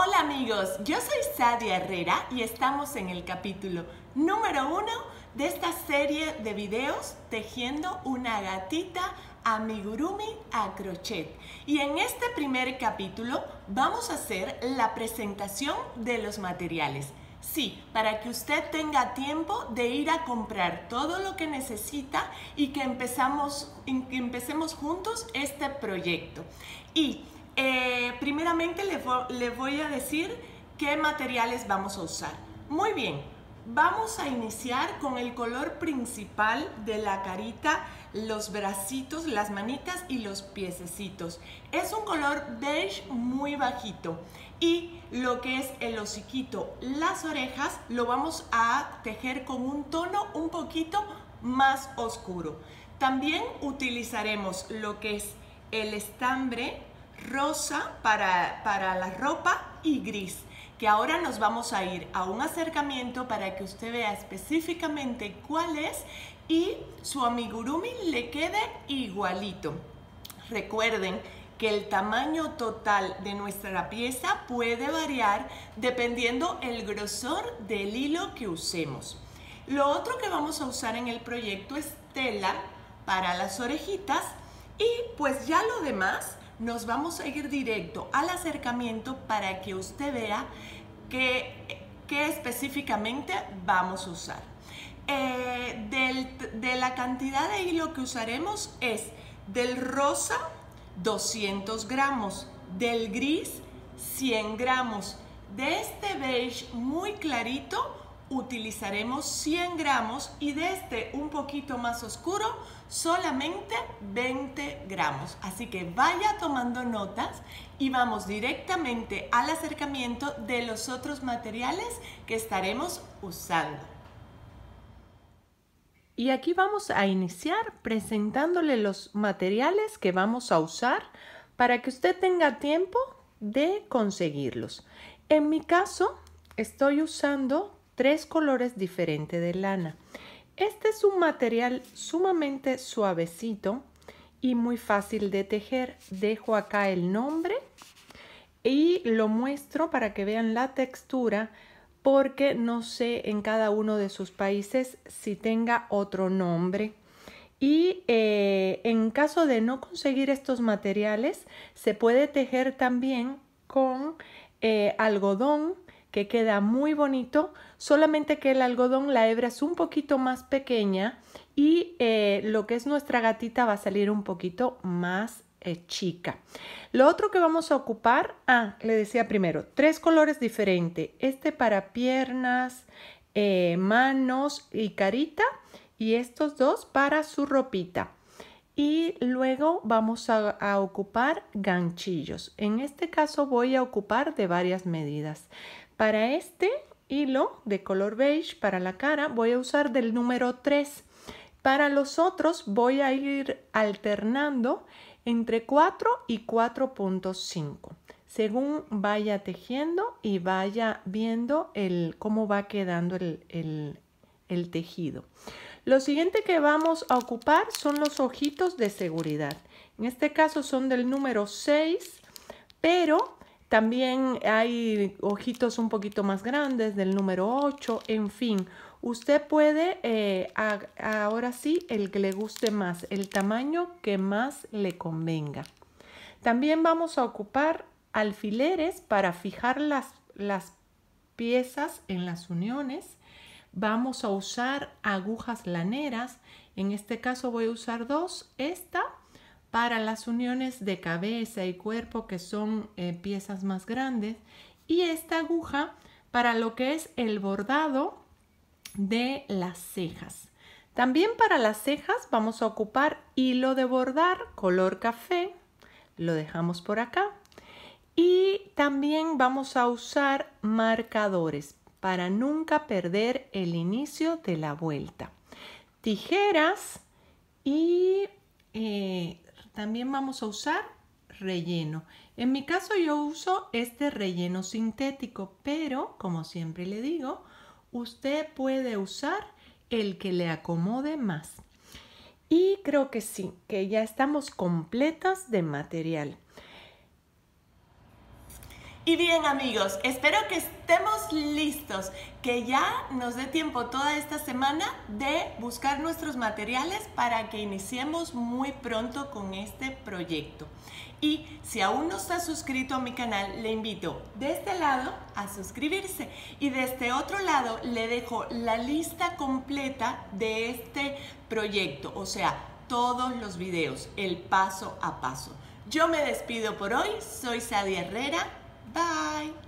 Hola amigos, yo soy Sadia Herrera y estamos en el capítulo número uno de esta serie de videos tejiendo una gatita amigurumi a crochet. Y en este primer capítulo vamos a hacer la presentación de los materiales. Sí, para que usted tenga tiempo de ir a comprar todo lo que necesita y que, empezamos, empecemos juntos este proyecto. Y eh, primeramente le, voy a decir qué materiales vamos a usar. Muy bien, vamos a iniciar con el color principal de la carita, los bracitos, las manitas y los piececitos. Es un color beige muy bajito y lo que es el hociquito, las orejas, lo vamos a tejer con un tono un poquito más oscuro. También utilizaremos lo que es el estambre rosa para, para la ropa y gris que ahora nos vamos a ir a un acercamiento para que usted vea específicamente cuál es y su amigurumi le quede igualito. Recuerden que el tamaño total de nuestra pieza puede variar dependiendo el grosor del hilo que usemos. Lo otro que vamos a usar en el proyecto es tela para las orejitas y pues ya lo demás nos vamos a ir directo al acercamiento para que usted vea qué, específicamente vamos a usar. Eh, de la cantidad de hilo que usaremos es del rosa 200 gramos, del gris 100 gramos, de este beige muy clarito utilizaremos 100 gramos y de este un poquito más oscuro solamente 20 gramos. Así que vaya tomando notas y vamos directamente al acercamiento de los otros materiales que estaremos usando. Y aquí vamos a iniciar presentándole los materiales que vamos a usar para que usted tenga tiempo de conseguirlos. En mi caso, estoy usando tres colores diferentes de lana. Este es un material sumamente suavecito y muy fácil de tejer. Dejo acá el nombre y lo muestro para que vean la textura porque no sé en cada uno de sus países si tenga otro nombre. Y eh, en caso de no conseguir estos materiales, se puede tejer también con eh, algodón que queda muy bonito, solamente que el algodón, la hebra es un poquito más pequeña y eh, lo que es nuestra gatita va a salir un poquito más eh, chica. Lo otro que vamos a ocupar, ah, le decía primero, tres colores diferentes. Este para piernas, eh, manos y carita y estos dos para su ropita. Y luego vamos a, ocupar ganchillos. En este caso voy a ocupar de varias medidas. Para este hilo de color beige para la cara voy a usar del número 3. Para los otros voy a ir alternando entre 4 y 4.5 según vaya tejiendo y vaya viendo el, cómo va quedando el, el tejido. Lo siguiente que vamos a ocupar son los ojitos de seguridad. En este caso son del número 6, pero también hay ojitos un poquito más grandes del número 8, en fin. Usted puede, eh, ahora sí, el que le guste más, el tamaño que más le convenga. También vamos a ocupar alfileres para fijar las, las piezas en las uniones. Vamos a usar agujas laneras. En este caso voy a usar dos. Esta para las uniones de cabeza y cuerpo que son eh, piezas más grandes y esta aguja para lo que es el bordado de las cejas. También para las cejas vamos a ocupar hilo de bordar color café, lo dejamos por acá. Y también vamos a usar marcadores para nunca perder el inicio de la vuelta. Tijeras y eh, también vamos a usar relleno. En mi caso yo uso este relleno sintético, pero como siempre le digo, usted puede usar el que le acomode más. Y creo que sí, que ya estamos completas de material. Y bien amigos, espero que estemos listos, que ya nos dé tiempo toda esta semana de buscar nuestros materiales para que iniciemos muy pronto con este proyecto. Y si aún no está suscrito a mi canal, le invito de este lado a suscribirse y de este otro lado le dejo la lista completa de este proyecto, o sea, todos los videos, el paso a paso. Yo me despido por hoy, soy Sadia Herrera Bye.